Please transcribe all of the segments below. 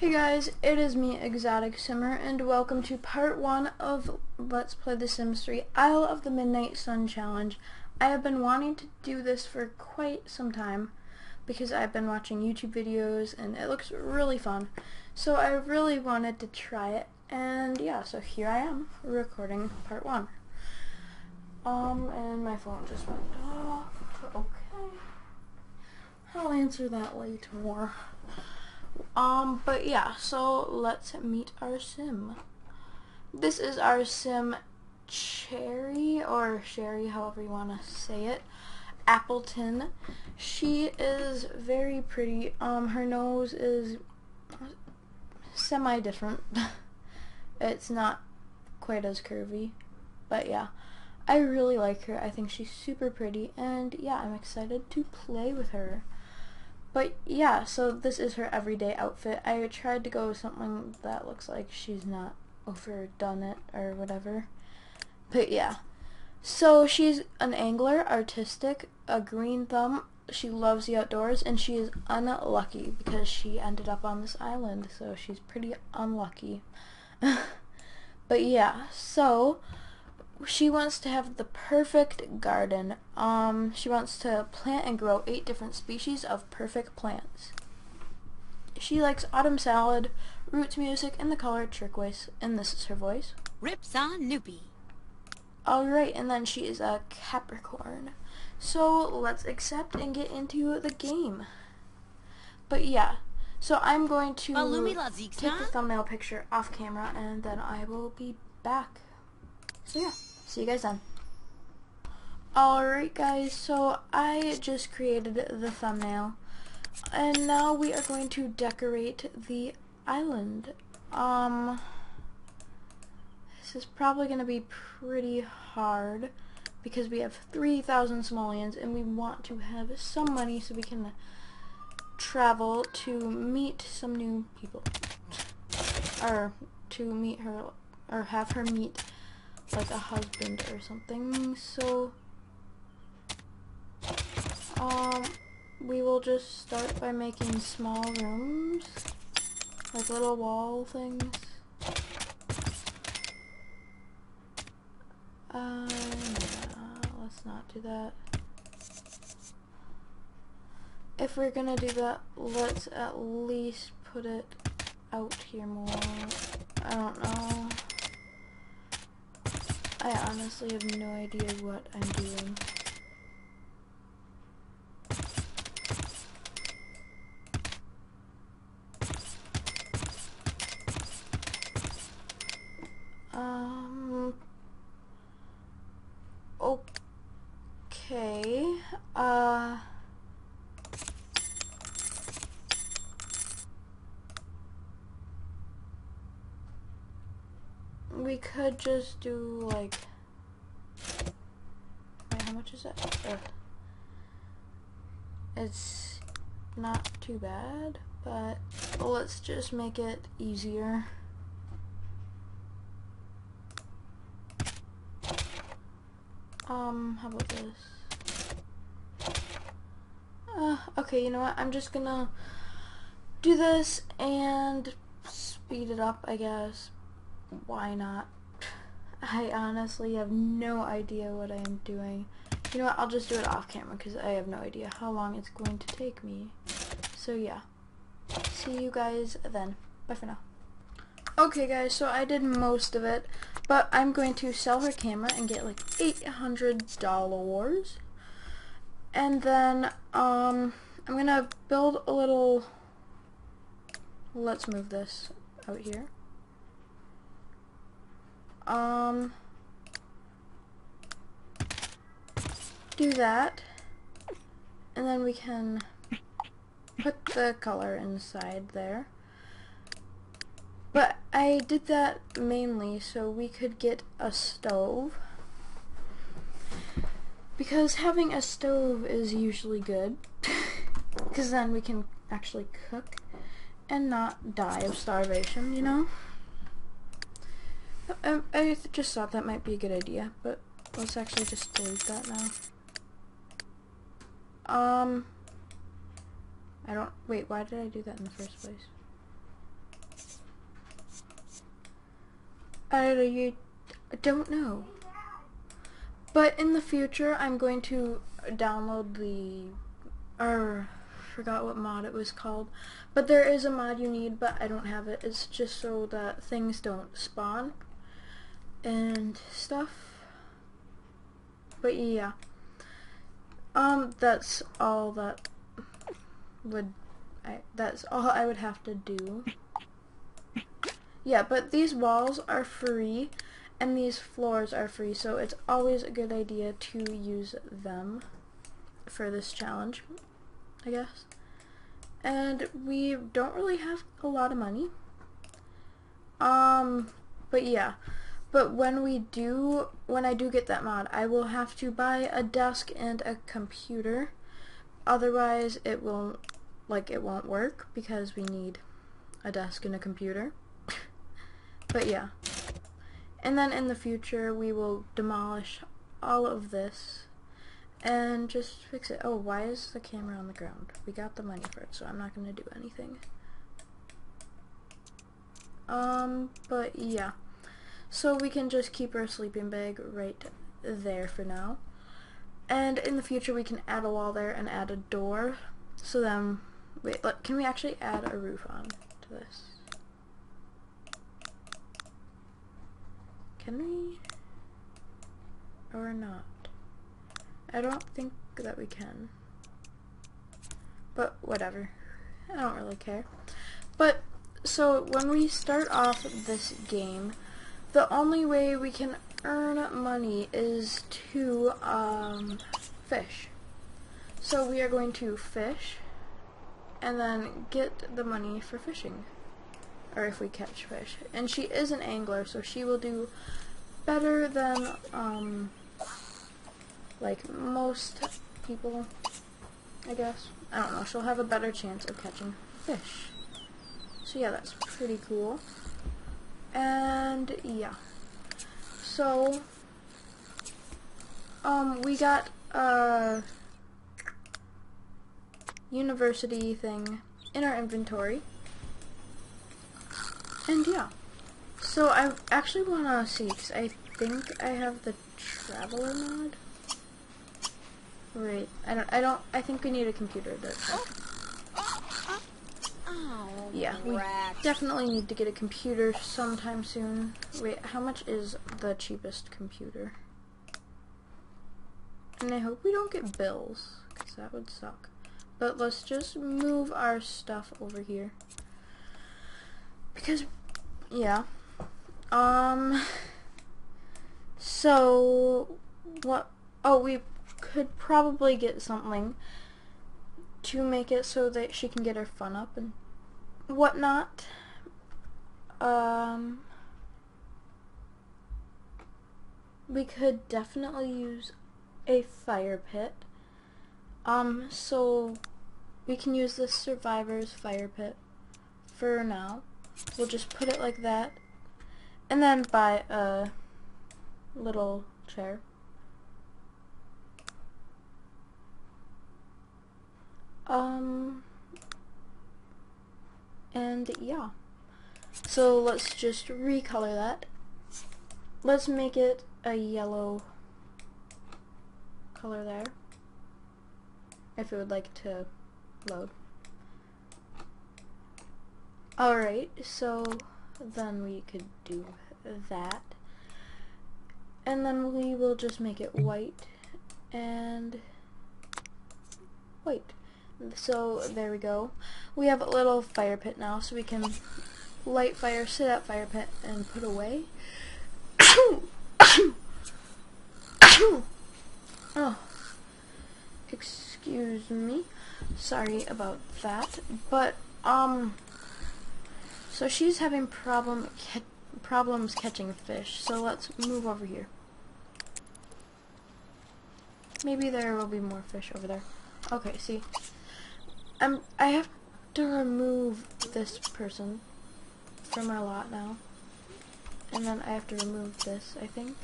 Hey guys, it is me, Exotic Simmer, and welcome to part one of Let's Play The Sims 3 Isle of the Midnight Sun Challenge. I have been wanting to do this for quite some time because I've been watching YouTube videos and it looks really fun. So I really wanted to try it, and yeah, so here I am, recording part one. Um, and my phone just went off. Okay. I'll answer that later. Um, but yeah, so let's meet our sim. This is our sim Cherry, or Sherry, however you want to say it. Appleton. She is very pretty. Um, her nose is semi-different. it's not quite as curvy, but yeah. I really like her. I think she's super pretty, and yeah, I'm excited to play with her. But yeah, so this is her everyday outfit. I tried to go with something that looks like she's not overdone it or whatever. But yeah. So she's an angler, artistic, a green thumb. She loves the outdoors and she is unlucky because she ended up on this island. So she's pretty unlucky. but yeah, so she wants to have the perfect garden. Um, she wants to plant and grow eight different species of perfect plants. She likes autumn salad, roots music, and the color turquoise, and this is her voice. Rips on Noopy. Alright, and then she is a Capricorn. So let's accept and get into the game. But yeah, so I'm going to take the thumbnail picture off camera and then I will be back. So yeah. See you guys then. Alright guys, so I just created the thumbnail. And now we are going to decorate the island. Um, this is probably going to be pretty hard because we have 3,000 simoleons and we want to have some money so we can travel to meet some new people. Or to meet her, or have her meet like a husband or something. So, um, we will just start by making small rooms, like little wall things. Uh, let's not do that. If we're gonna do that, let's at least put it out here more. I don't know. I honestly have no idea what I'm doing. Um, okay, uh, we could just do like wait how much is that? Uh, it's not too bad but let's just make it easier. Um how about this? Uh, okay you know what? I'm just gonna do this and speed it up I guess. Why not? I honestly have no idea what I am doing. You know what, I'll just do it off camera because I have no idea how long it's going to take me. So yeah, see you guys then. Bye for now. Okay guys, so I did most of it, but I'm going to sell her camera and get like $800. And then, um, I'm gonna build a little, let's move this out here. Um, do that, and then we can put the color inside there. But I did that mainly so we could get a stove. Because having a stove is usually good. Because then we can actually cook and not die of starvation, you know? I, I just thought that might be a good idea, but let's actually just delete that now. Um, I don't, wait, why did I do that in the first place? I don't know. But in the future, I'm going to download the, or forgot what mod it was called. But there is a mod you need, but I don't have it. It's just so that things don't spawn and stuff. But yeah. Um, that's all that would, I, that's all I would have to do. Yeah, but these walls are free and these floors are free, so it's always a good idea to use them for this challenge, I guess. And we don't really have a lot of money. Um, but yeah. But when we do, when I do get that mod, I will have to buy a desk and a computer. Otherwise, it will, like, it won't work because we need a desk and a computer. but yeah. And then in the future, we will demolish all of this and just fix it. Oh, why is the camera on the ground? We got the money for it, so I'm not going to do anything. Um, but yeah. So we can just keep our sleeping bag right there for now. And in the future we can add a wall there and add a door. So then, wait, look, can we actually add a roof on to this? Can we? Or not? I don't think that we can. But whatever. I don't really care. But, so when we start off this game, the only way we can earn money is to um, fish. So we are going to fish and then get the money for fishing. Or if we catch fish. And she is an angler, so she will do better than um, like most people, I guess. I don't know, she'll have a better chance of catching fish. So yeah, that's pretty cool. And yeah. So um we got a university thing in our inventory. And yeah. So I actually want to see cuz I think I have the traveler mod. Wait, I don't I don't I think we need a computer yeah, we definitely need to get a computer sometime soon. Wait, how much is the cheapest computer? And I hope we don't get bills, because that would suck. But let's just move our stuff over here. Because, yeah. Um, so, what, oh, we could probably get something to make it so that she can get her fun up and whatnot. Um, we could definitely use a fire pit. Um, so we can use the survivor's fire pit for now. We'll just put it like that. And then buy a little chair. Um, and yeah. So let's just recolor that. Let's make it a yellow color there. If it would like to load. Alright, so then we could do that. And then we will just make it white and white. So there we go. We have a little fire pit now, so we can light fire, sit at fire pit, and put away. oh, excuse me. Sorry about that. But um, so she's having problem problems catching fish. So let's move over here. Maybe there will be more fish over there. Okay, see. I'm, I have to remove this person from our lot now. And then I have to remove this, I think.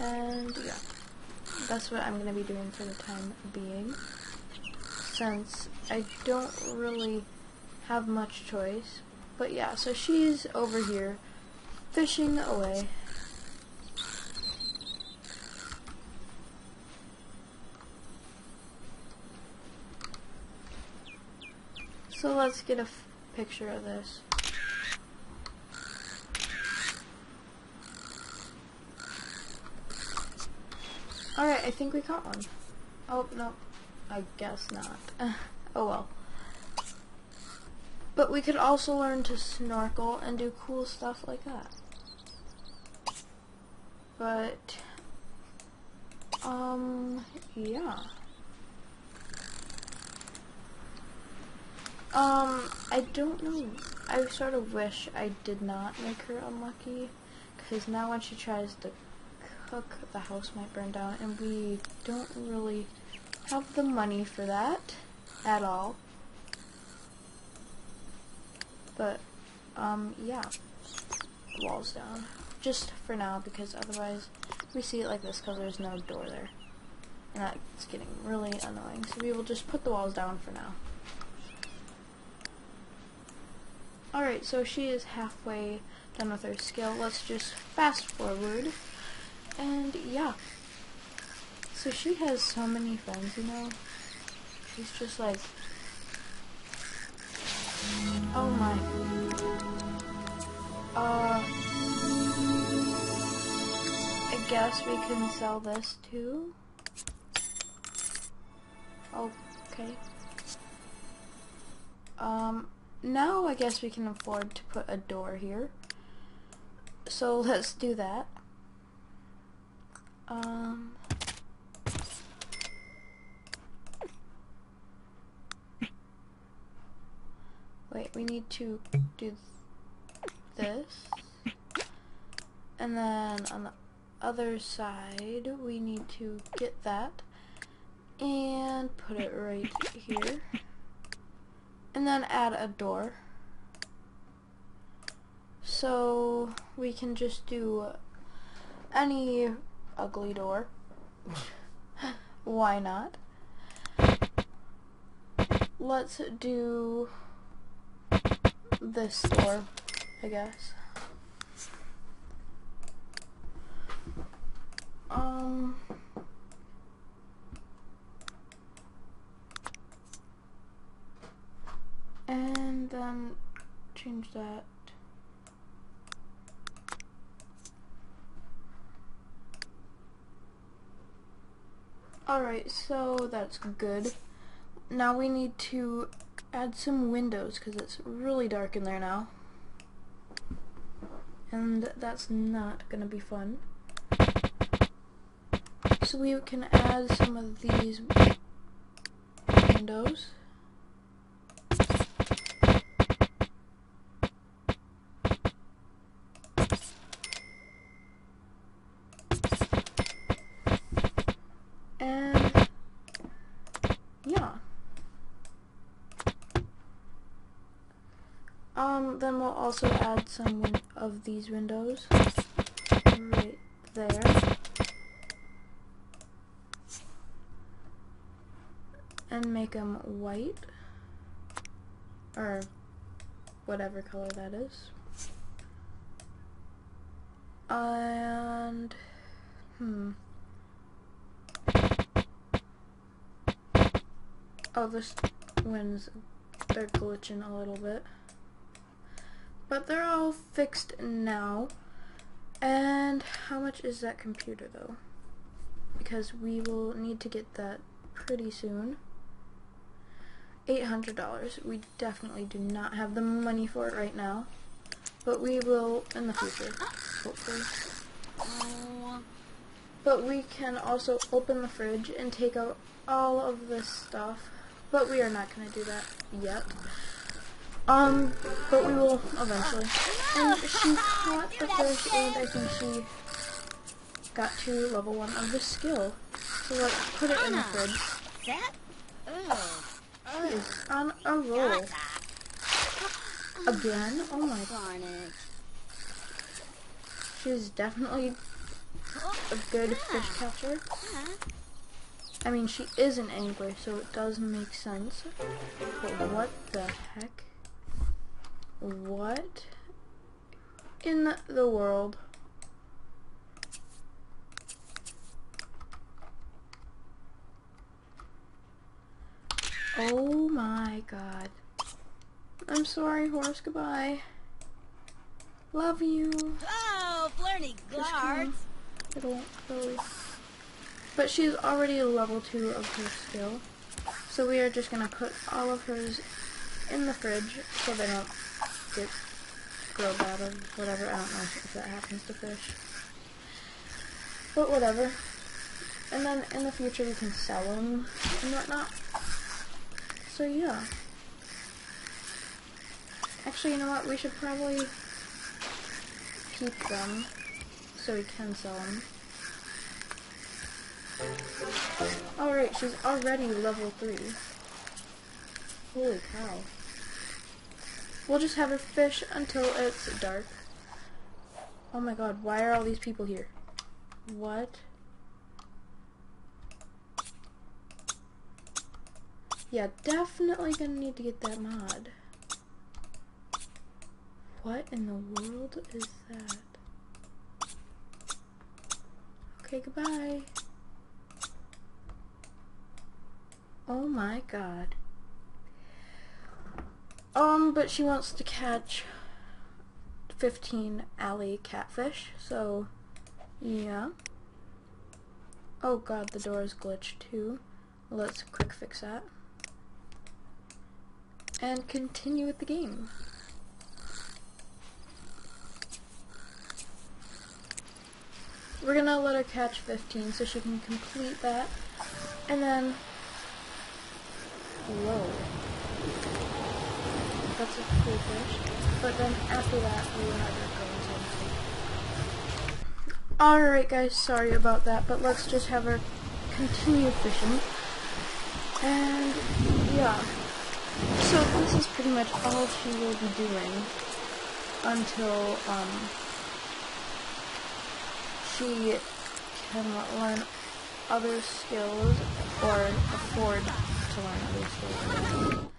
And yeah, that's what I'm going to be doing for the time being. Since I don't really have much choice. But yeah, so she's over here fishing away. So let's get a picture of this. Alright, I think we caught one. Oh, no. I guess not. oh well. But we could also learn to snorkel and do cool stuff like that. But, um, yeah. Um, I don't know. I sort of wish I did not make her unlucky, because now when she tries to cook, the house might burn down, and we don't really have the money for that at all. But, um, yeah. Walls down. Just for now, because otherwise we see it like this because there's no door there. And that's getting really annoying. So we will just put the walls down for now. Alright, so she is halfway done with her skill. Let's just fast forward. And yeah. So she has so many friends, you know? She's just like... Oh my. Uh... I guess we can sell this too? Okay. Um, now I guess we can afford to put a door here. So let's do that. Um... Wait, we need to do this. And then on the other side, we need to get that and put it right here and then add a door. So we can just do any ugly door. Why not? Let's do this door, I guess. Um... And then change that. Alright, so that's good. Now we need to add some windows because it's really dark in there now. And that's not going to be fun. So we can add some of these windows. Then we'll also add some of these windows right there. And make them white. Or whatever color that is. And, hmm. Oh, this one's, they're glitching a little bit. But they're all fixed now. And how much is that computer though? Because we will need to get that pretty soon. $800. We definitely do not have the money for it right now. But we will in the future, hopefully. But we can also open the fridge and take out all of this stuff. But we are not going to do that yet. Um, but we will eventually. And she caught the fish, and I think she got to level one of the skill. So let's put it in the fridge. She is on a roll. Again? Oh my god. She's definitely a good fish catcher. I mean, she is an angler, so it does make sense. But what the heck? What in the world? Oh my god. I'm sorry, Horace. Goodbye. Love you. Oh, flirty guards. Chloe. But she's already a level 2 of her skill. So we are just going to put all of hers in the fridge so they don't get grilled out of whatever. I don't know if that happens to fish. But whatever. And then in the future we can sell them and whatnot. So yeah. Actually, you know what? We should probably keep them so we can sell them. Alright, she's already level 3. Holy cow. We'll just have a fish until it's dark. Oh my god, why are all these people here? What? Yeah, definitely gonna need to get that mod. What in the world is that? Okay, goodbye. Oh my god. Um, but she wants to catch 15 alley catfish, so yeah. Oh god, the door is glitched too. Let's quick fix that. And continue with the game. We're gonna let her catch 15 so she can complete that. And then Whoa. That's a cool fish. But then after that, we will have her go into Alright guys, sorry about that, but let's just have her continue fishing. And, yeah. So this is pretty much all she will be doing until, um, she can learn other skills or afford to learn other skills.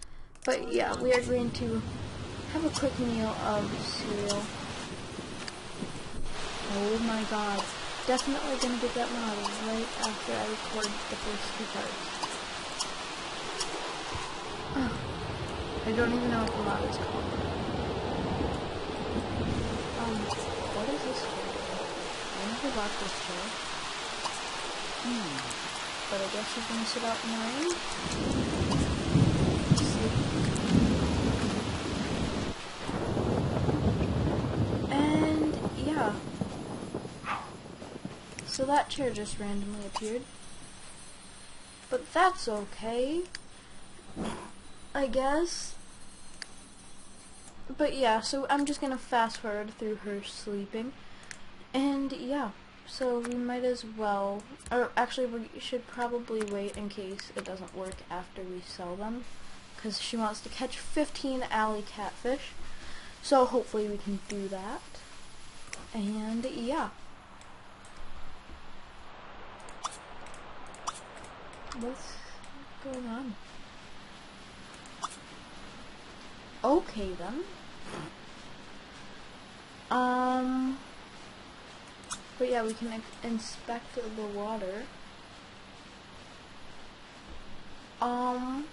But yeah, we are going to have a quick meal of cereal. Oh my god. Definitely gonna get that mod right after I record the first two parts. I don't even know what the mod is called. Um, what is this for? I never bought this chair. Hmm. But I guess she's gonna sit out in the rain. Yeah. So that chair just randomly appeared. But that's okay. I guess. But yeah, so I'm just gonna fast forward through her sleeping. And yeah. So we might as well, or actually we should probably wait in case it doesn't work after we sell them. Because she wants to catch 15 alley catfish. So hopefully we can do that. And yeah. What's going on? Okay then. Um... But yeah, we can inspect the water. Um,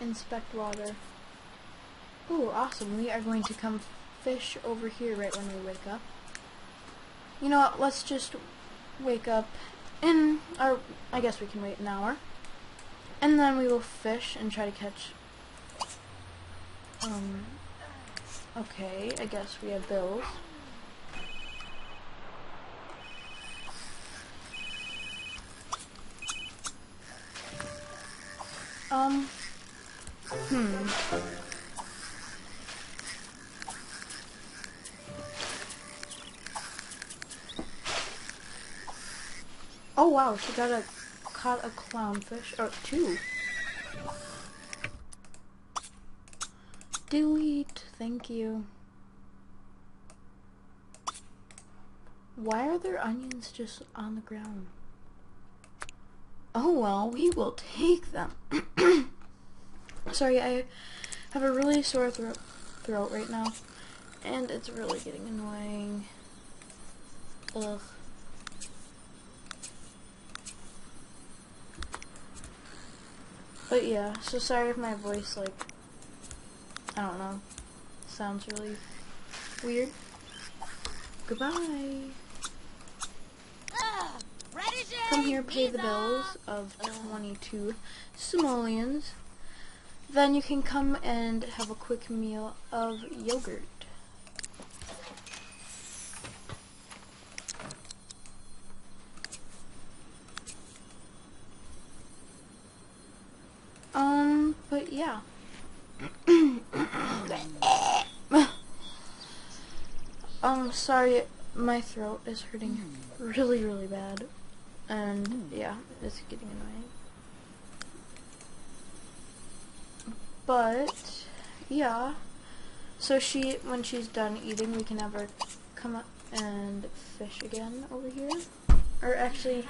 inspect water. Ooh, awesome. We are going to come fish over here right when we wake up. You know what, let's just wake up in, our... I guess we can wait an hour. And then we will fish and try to catch um, Okay, I guess we have bills. Um, hmm. Oh wow, she got a caught a clownfish or two. Delete. Thank you. Why are there onions just on the ground? Oh well, we will take them. Sorry, I have a really sore throat, throat right now, and it's really getting annoying. Ugh. But yeah, so sorry if my voice, like, I don't know, sounds really weird. Goodbye. Come here, pay the bills of 22 simoleons. Then you can come and have a quick meal of yogurt. Um, but yeah. um, sorry, my throat is hurting really, really bad. And yeah, it's getting annoying. But yeah, so she when she's done eating, we can have her come up and fish again over here. Or actually,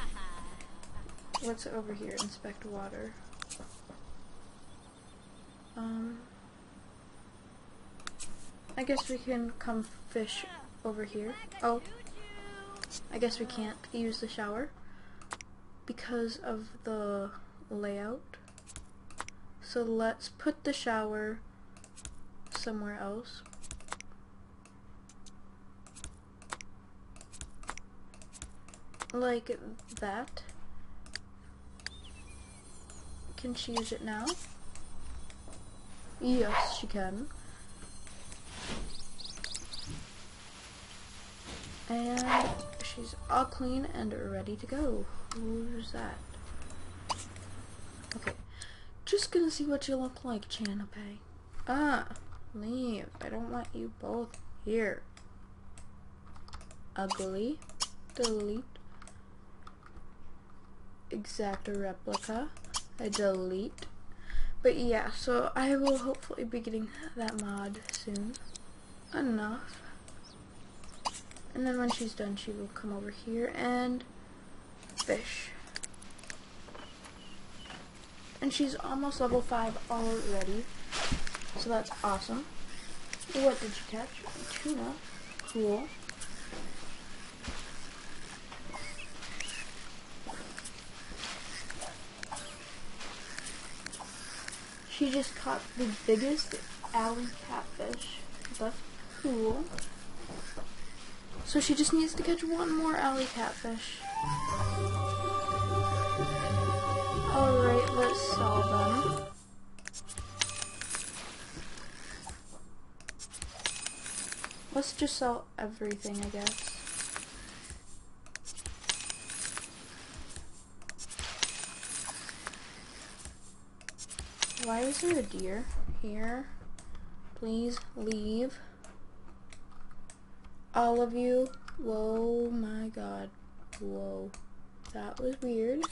what's over here? Inspect water. Um, I guess we can come fish over here. Oh, I guess we can't use the shower because of the layout. So let's put the shower somewhere else. Like that. Can she use it now? Yes, she can. And she's all clean and ready to go. Who's that? Okay. Just gonna see what you look like, Chanope. Ah, leave. I don't want you both here. Ugly. Delete. Exact replica. I delete. But yeah, so I will hopefully be getting that mod soon. Enough. And then when she's done, she will come over here and fish. And she's almost level 5 already. So that's awesome. What did you catch? Tuna. Cool. She just caught the biggest alley catfish. That's cool. So she just needs to catch one more alley catfish. Alright, let's sell them. Let's just sell everything, I guess. Why is there a deer here? Please leave. All of you. Whoa, my god. Whoa. That was weird.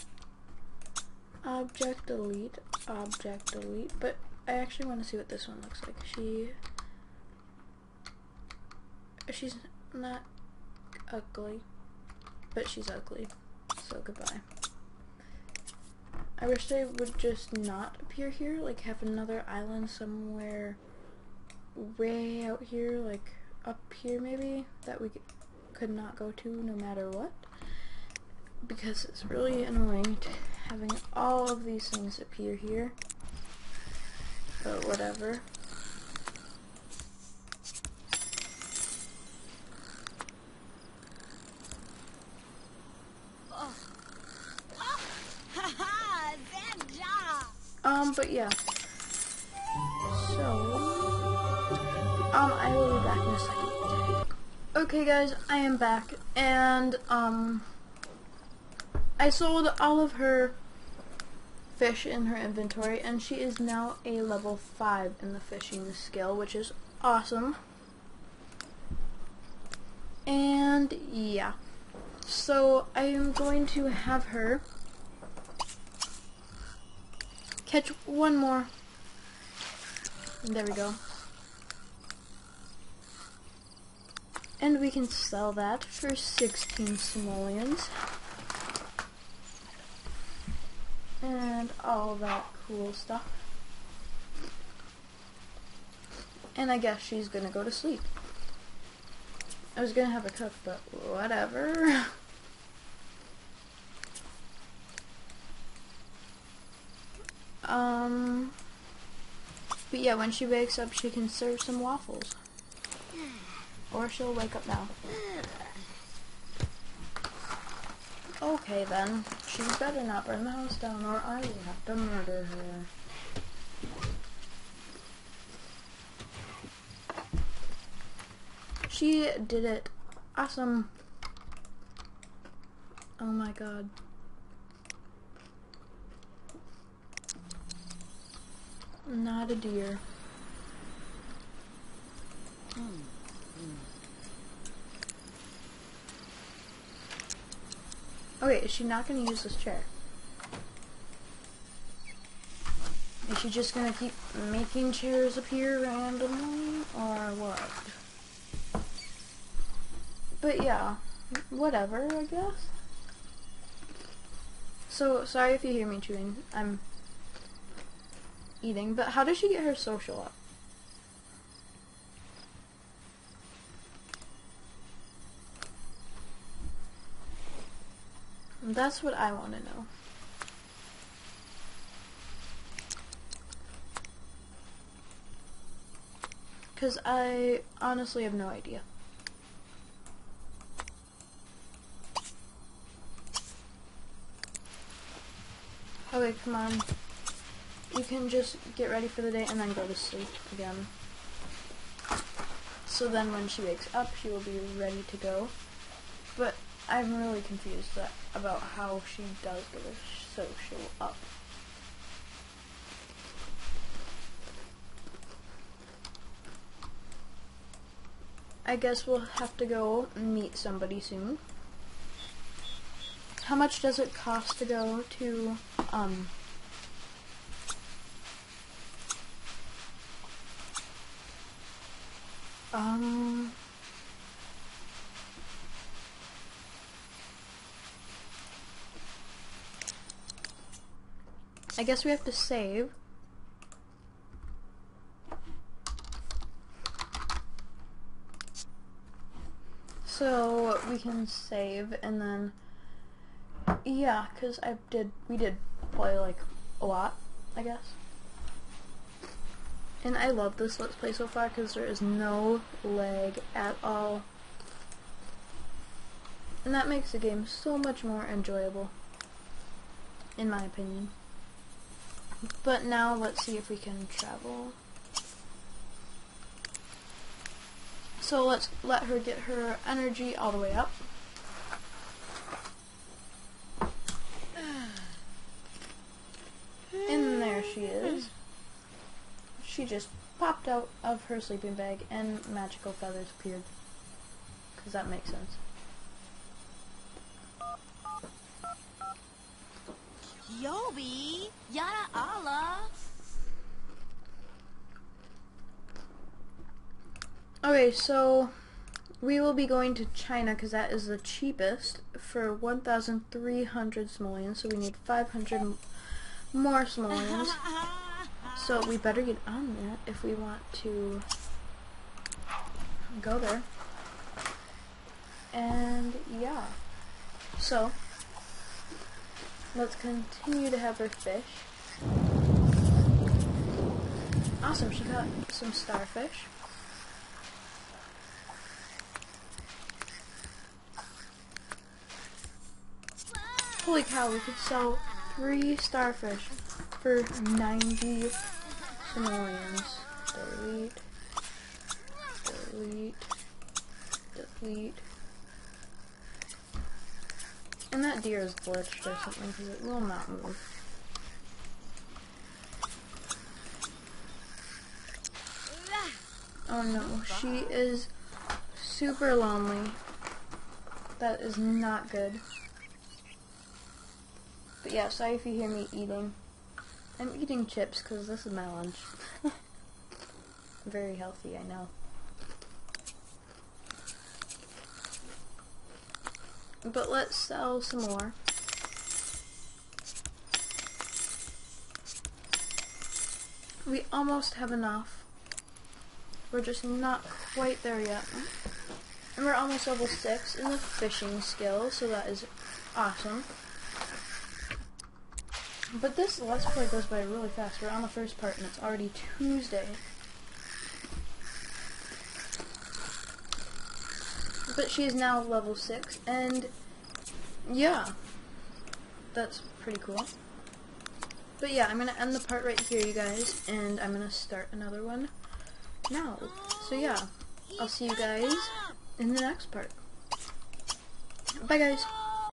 Object delete. Object delete. But I actually want to see what this one looks like. She... She's not ugly. But she's ugly. So goodbye. I wish they would just not appear here, like have another island somewhere way out here, like up here maybe, that we could not go to no matter what. Because it's really annoying to having all of these things appear here. But whatever. Oh. Ha ha! Zanja! Um, but yeah. Guys, I am back, and um, I sold all of her fish in her inventory, and she is now a level five in the fishing skill, which is awesome. And yeah, so I am going to have her catch one more. There we go. And we can sell that for 16 simoleons. And all that cool stuff. And I guess she's gonna go to sleep. I was gonna have a cook, but whatever. um, but yeah, when she wakes up, she can serve some waffles. Or she'll wake up now. Okay then, she better not burn the house down or I will have to murder her. She did it. Awesome. Oh my god. Not a deer. Okay, is she not going to use this chair? Is she just going to keep making chairs appear randomly, or what? But yeah, whatever, I guess. So, sorry if you hear me chewing. I'm eating, but how does she get her social up? That's what I want to know. Because I honestly have no idea. Okay, come on. You can just get ready for the day and then go to sleep again. So then when she wakes up, she will be ready to go. But I'm really confused that, about how she does get her social up. I guess we'll have to go meet somebody soon. How much does it cost to go to, um, um, I guess we have to save. So we can save and then yeah, cuz I did we did play like a lot, I guess. And I love this let's play so far cuz there is no lag at all. And that makes the game so much more enjoyable in my opinion. But now let's see if we can travel. So let's let her get her energy all the way up. And there she is. She just popped out of her sleeping bag and magical feathers appeared. Because that makes sense. Yobi, yada Allah. Okay, so we will be going to China because that is the cheapest for 1,300 simoleons. So we need 500 m- more simoleons. So we better get on that if we want to go there. And yeah. So let's continue to have her fish. Awesome, she got some starfish. Holy cow, we could sell three starfish for 90 simoleons. Delete. Delete. Delete. And that deer is glitched or something because it will not move. Oh no, she is super lonely. That is not good. But yeah, sorry if you hear me eating. I'm eating chips because this is my lunch. Very healthy, I know. But let's sell some more. We almost have enough We're just not quite there yet. And we're almost level 6 in the fishing skill, so that is awesome. But this Let's Play goes by really fast. We're on the first part and it's already Tuesday. But she is now level 6 and yeah, that's pretty cool. But yeah, I'm going to end the part right here, you guys, and I'm going to start another one now. So yeah, I'll see you guys in the next part. Bye guys.